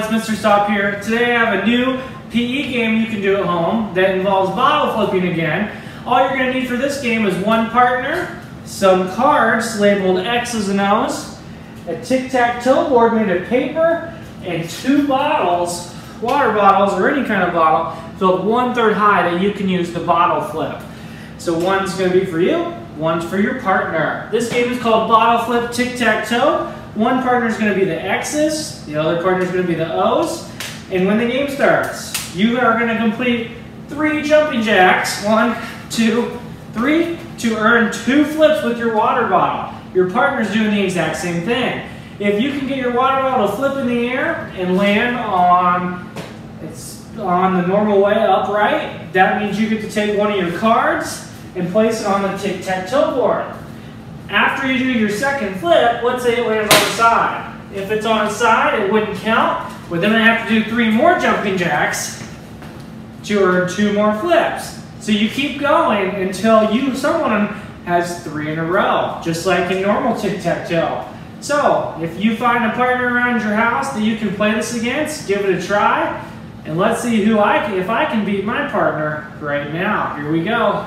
it's Mr. Staup here. Today I have a new PE game you can do at home that involves bottle flipping again. All you're going to need for this game is one partner, some cards labeled X's and O's, a tic-tac-toe board made of paper, and two bottles, water bottles or any kind of bottle, filled one-third high that you can use the bottle flip. So one's going to be for you, one's for your partner. This game is called Bottle Flip Tic-Tac-Toe. One partner is going to be the X's, the other partner is going to be the O's. And when the game starts, you are going to complete three jumping jacks, one, two, three, to earn two flips with your water bottle. Your partner's doing the exact same thing. If you can get your water bottle to flip in the air and land on it's on the normal way upright, that means you get to take one of your cards and place it on the tic-tac-toe board. After you do your second flip, let's say it lands on the side. If it's on the side, it wouldn't count. But then I have to do three more jumping jacks to earn two more flips. So you keep going until you, someone has three in a row, just like in normal tic-tac-toe. So, if you find a partner around your house that you can play this against, give it a try, and let's see who I can, if I can beat my partner right now. Here we go.